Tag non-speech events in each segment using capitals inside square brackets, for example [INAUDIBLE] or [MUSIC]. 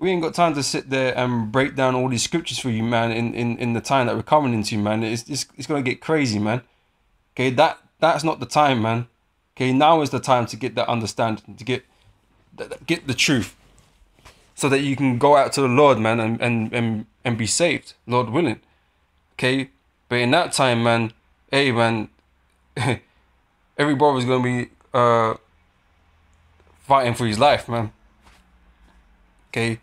we ain't got time to sit there and break down all these scriptures for you, man. In in, in the time that we're coming into, man, it's it's, it's gonna get crazy, man. Okay, that that's not the time, man. Okay, now is the time to get that understanding, to get get the truth, so that you can go out to the Lord, man, and and and, and be saved, Lord willing. Okay, but in that time, man, hey, man, [LAUGHS] every brother's gonna be uh fighting for his life, man. Okay.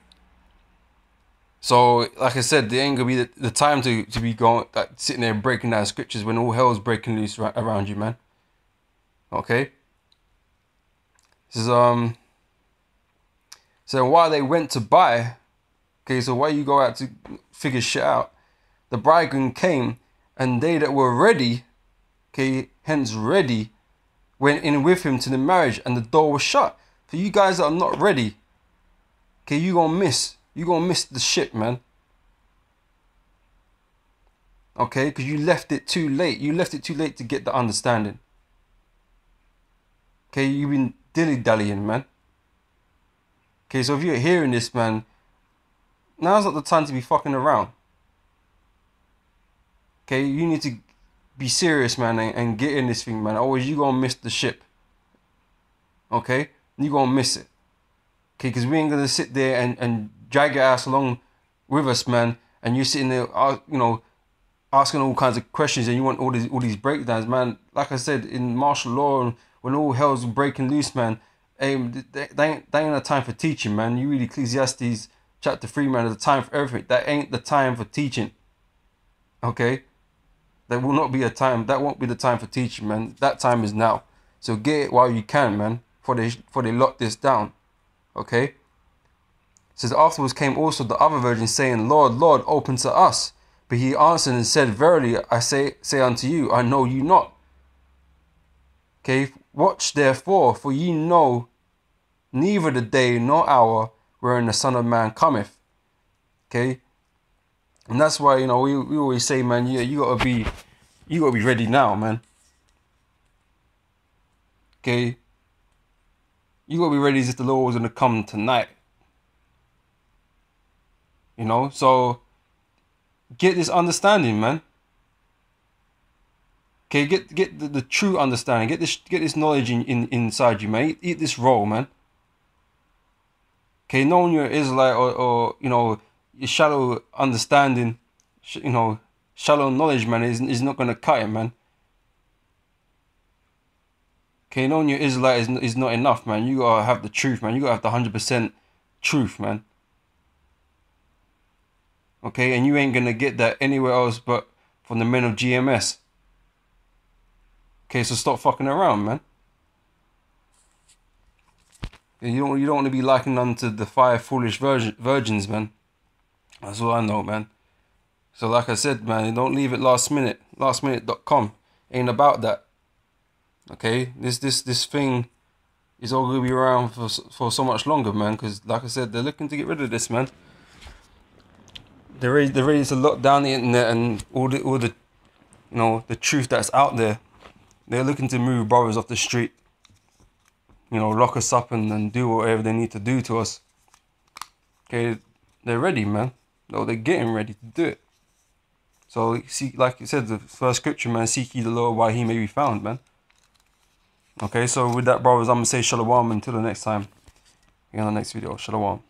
So, like I said, there ain't gonna be the, the time to, to be going like sitting there breaking down scriptures when all hell's breaking loose ra- around you, man. Okay. This is um. So while they went to buy, okay, so while you go out to figure shit out, the bridegroom came, and they that were ready, okay, hence ready, went in with him to the marriage, and the door was shut. For you guys that are not ready, okay, you gonna miss. You gonna miss the ship, man. Okay, because you left it too late. You left it too late to get the understanding. Okay, you've been dilly dallying, man. Okay, so if you're hearing this, man, now's not the time to be fucking around. Okay, you need to be serious, man, and, and get in this thing, man. Always, you gonna miss the ship. Okay, you gonna miss it. Okay, because we ain't gonna sit there and, and drag your ass along with us, man. And you're sitting there, uh, you know, asking all kinds of questions, and you want all these all these breakdowns, man. Like I said, in martial law, when all hell's breaking loose, man, they, ain't they ain't a time for teaching, man. You read Ecclesiastes chapter three, man. The time for everything. That ain't the time for teaching. Okay, there will not be a time. That won't be the time for teaching, man. That time is now. So get it while you can, man. For they for they lock this down. Okay. Says afterwards came also the other virgins saying, Lord, Lord, open to us. But he answered and said, Verily I say say unto you, I know you not. Okay, watch therefore, for ye know neither the day nor hour wherein the Son of Man cometh. Okay. And that's why, you know, we, we always say, man, yeah, you gotta be you gotta be ready now, man. Okay. You gotta be ready if the Lord was gonna come tonight. You know, so get this understanding, man. Okay, get get the, the true understanding. Get this get this knowledge in, in inside you, man. Eat, eat this roll, man. Okay, knowing you're Israelite or, or you know your shallow understanding, you know, shallow knowledge, man, is is not gonna cut it, man. Okay, knowing you're Israelite is, is not enough, man. You gotta have the truth, man. You gotta have the hundred percent truth, man. Okay, and you ain't gonna get that anywhere else but from the men of GMS. Okay, so stop fucking around, man. You don't you don't want to be likened unto the five foolish virgin, virgins, man. That's all I know, man. So like I said, man, don't leave it last minute. Lastminute.com ain't about that. Okay, this this this thing is all gonna be around for for so much longer, man. Because like I said, they're looking to get rid of this, man. They're ready, they're ready to lock down the internet and all the all the, you know, the truth that's out there. They're looking to move brothers off the street. You know, lock us up and, and do whatever they need to do to us. Okay, they're ready, man. No, they're getting ready to do it. So see, like you said, the first scripture, man, seek ye the Lord while he may be found, man. Okay, so with that, brothers, I'm gonna say shalom until the next time. In the next video, shalom.